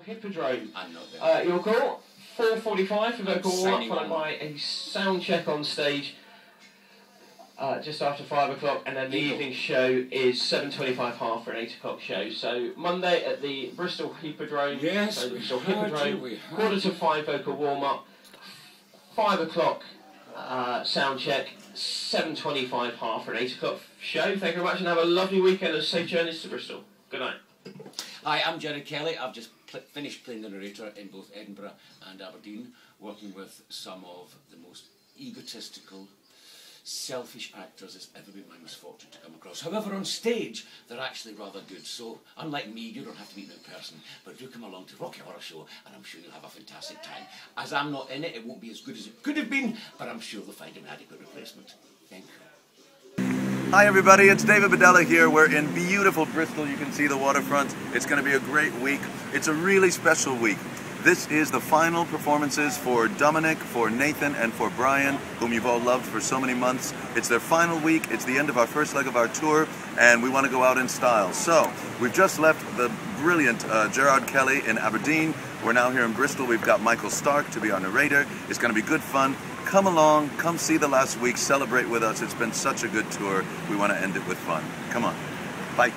Hippodrome. Uh, your call, 4.45 for vocal warm-up, followed by a sound check on stage uh, just after 5 o'clock, and then the Eagle. evening show is 7.25 half for an 8 o'clock show. So Monday at the Bristol Hippodrome, Yes, so Bristol Hippodrome, you, we heard quarter to 5 vocal warm-up, 5 o'clock uh, sound check, 7.25 half for an 8 o'clock show. Thank you very much and have a lovely weekend and safe journeys to Bristol. Good night. Hi, I'm Jerry Kelly. I've just pl- finished playing the narrator in both Edinburgh and Aberdeen, working with some of the most egotistical, selfish actors it's ever been my misfortune to come across. However, on stage, they're actually rather good. So, unlike me, you don't have to meet them in person, but do come along to Rocky Horror Show, and I'm sure you'll have a fantastic time. As I'm not in it, it won't be as good as it could have been, but I'm sure they'll find an adequate replacement. Thank you. Hi everybody, it's David Bedella here. We're in beautiful Bristol. You can see the waterfront. It's going to be a great week. It's a really special week. This is the final performances for Dominic, for Nathan, and for Brian, whom you've all loved for so many months. It's their final week. It's the end of our first leg of our tour, and we want to go out in style. So, we've just left the brilliant uh, Gerard Kelly in Aberdeen. We're now here in Bristol. We've got Michael Starke to be our narrator. It's going to be good fun. Come along, come see the last week, celebrate with us. It's been such a good tour. We want to end it with fun. Come on. Bye.